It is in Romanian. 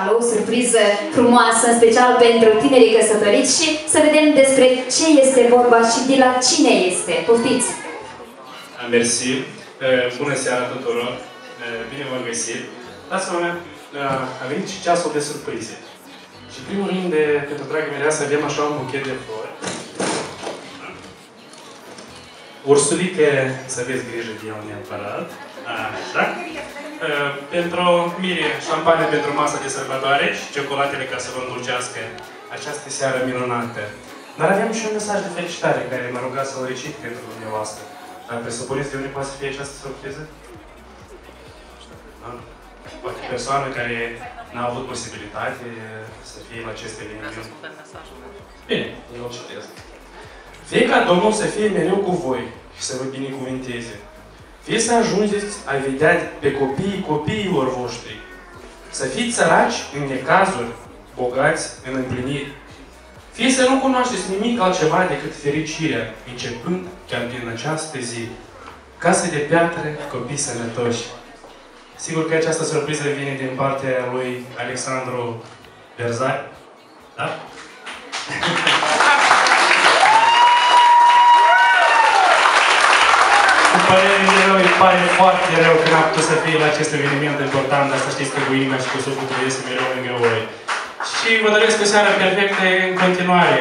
specială, o surpriză frumoasă, în special pentru tinerii căsătoriți și să vedem despre ce este vorba și de la cine este. Poftiți! Mersi! Bună seara tuturor! Bine v-am găsit! Dați-vă a venit și ceasul de surprize. Și primul rând, de, pentru dragă mireasă, avem așa un buchet de flori. Ursulică, să aveți grijă de el neapărat. Așa. Pentru mire, șampanie pentru masa de sărbătoare și ciocolatele ca să vă îndulcească această seară minunată. Dar avem și un mesaj de felicitare care m-a rugat să-l recit pentru dumneavoastră. Dar presupuneți de unde poate să fie această surpriză? Da? Poate persoană care n-a avut posibilitate să fie la aceste eveniment. Bine, eu o citesc. Fie ca Domnul să fie mereu cu voi și să vă binecuvinteze. Fie să ajungeți a vedea pe copiii copiilor voștri. Să fiți săraci în necazuri, bogați în împliniri. Fie să nu cunoașteți nimic altceva decât fericirea, începând chiar din această zi. Casă de piatră, copii sănătoși. Sigur că această surpriză vine din partea lui Alexandru Berzai. Da? Cu părerile rău, îi pare foarte rău că n-a putut să fie la acest eveniment important, dar să știți că cu inima și cu sufletul este mereu lângă voi. Și vă doresc o seară perfectă în continuare.